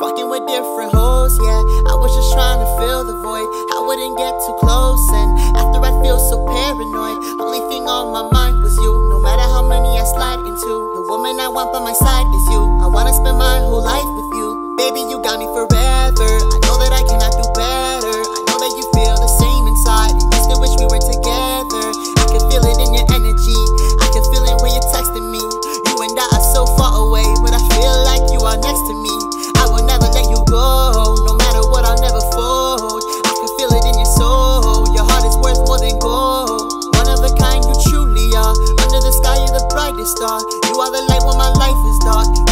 Fucking with different hoes, yeah. I was just trying to fill the void. I wouldn't get too close, and after I feel so paranoid, only thing on my mind was you. No matter how many I slide into, the woman I want by my side is you. I wanna spend my whole life with you, baby. You got me forever. dark. You are the light when my life is dark.